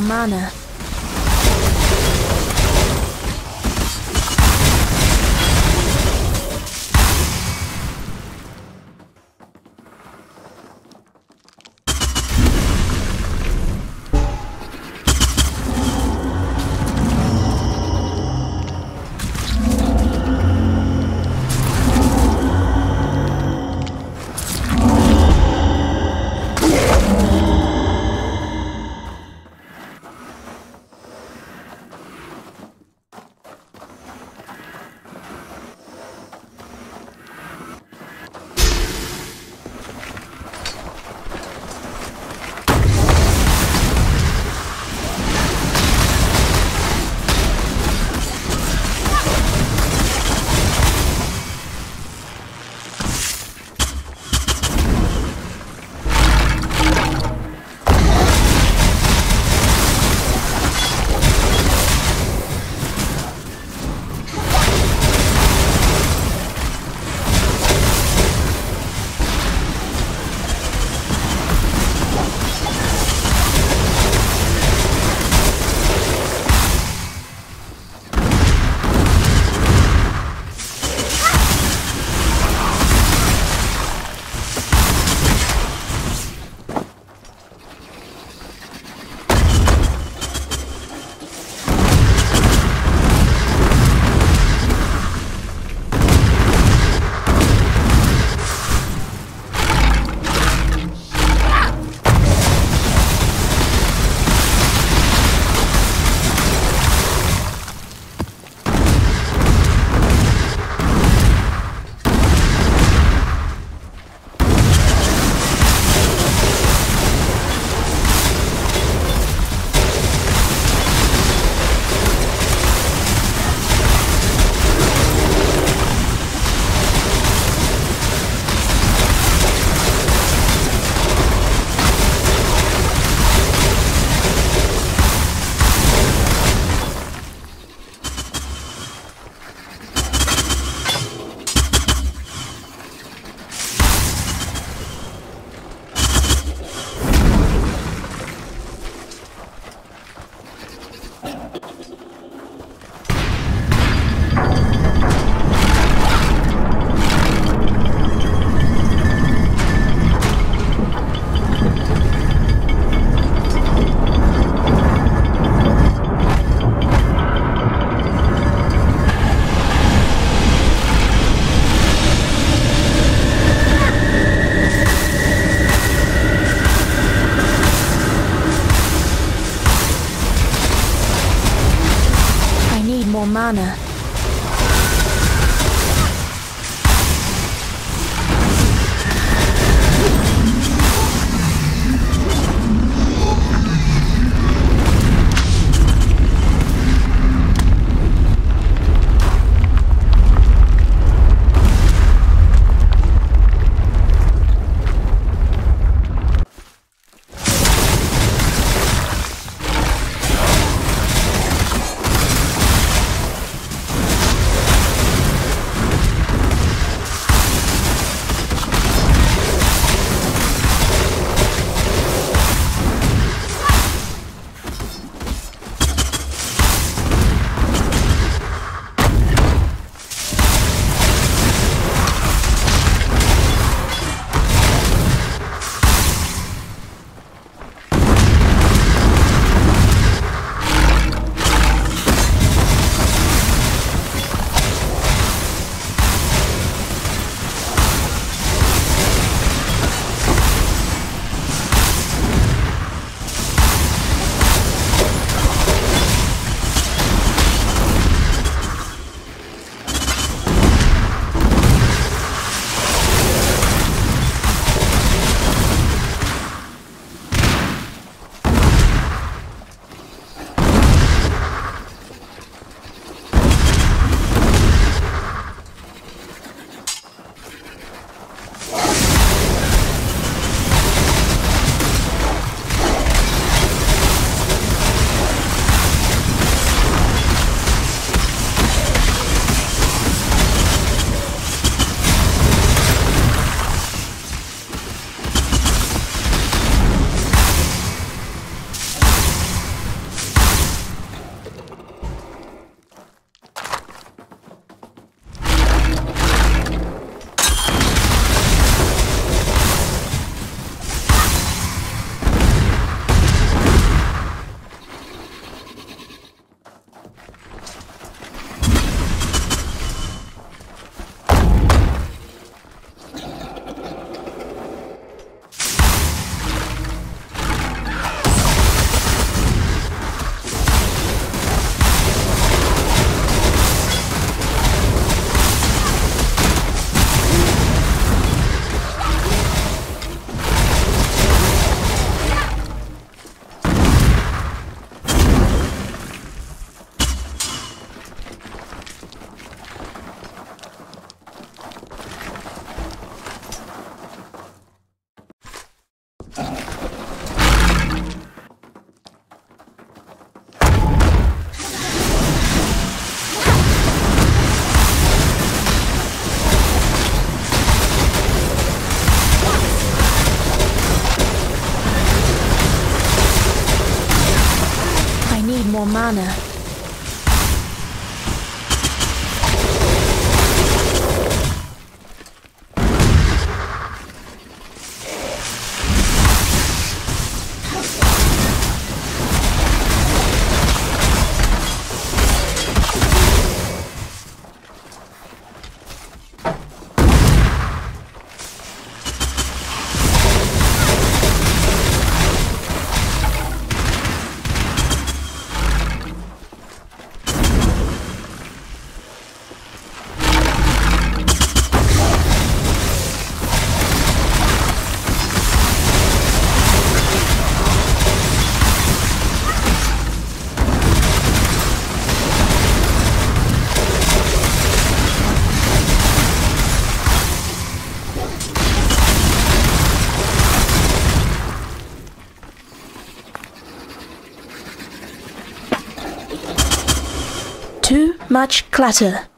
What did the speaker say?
more mana. more mana. more mana. Much clutter.